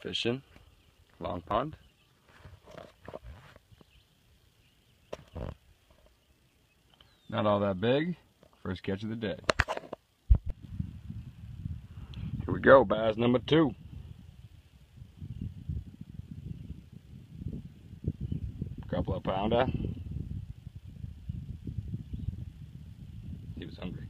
Fishing. Long pond. Not all that big. First catch of the day. Here we go, bass number two. Couple of pounder. He was hungry.